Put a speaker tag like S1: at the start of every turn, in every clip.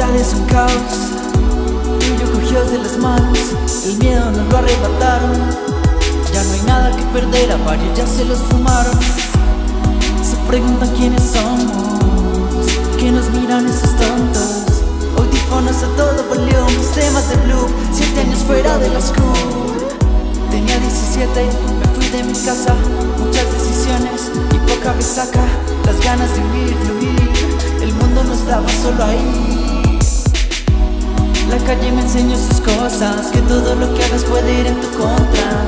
S1: Están en caos. Y yo cogió de las manos. El miedo nos lo arrebataron. Ya no hay nada que perder A varios ya se los fumaron. Se preguntan quiénes somos Que nos miran esos tontos. Hoy difonos a todo volumen Temas de blue. Siete años fuera de la school. Tenía 17 Me fui de mi casa. Muchas decisiones Y poca me Las ganas de vivir, fluir. El mundo no estaba solo ahí. La calle me enseñó sus cosas, que todo lo que hagas puede ir en tu contra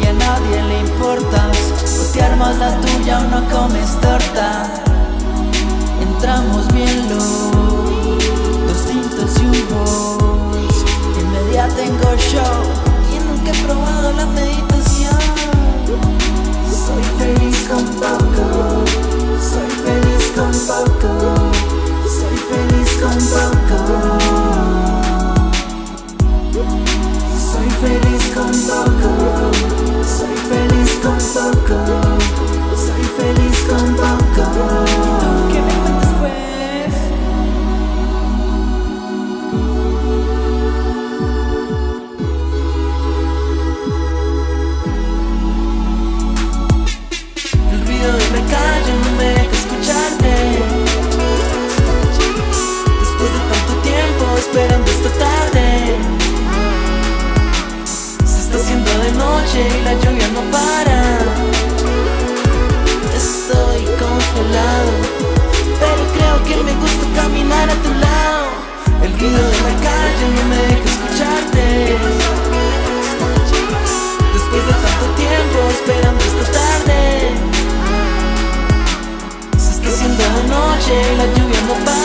S1: y a nadie le importas, o te armas la tuya o no comes torta. Entramos bien low, dos tintos y un voz, y media tengo show y nunca he probado la meditación. Soy feliz con noche y la lluvia no para. Estoy congelado, pero creo que me gusta caminar a tu lado. El ruido de la calle no me deja escucharte. Después de tanto tiempo esperando esta tarde, se está haciendo la noche y la lluvia no para.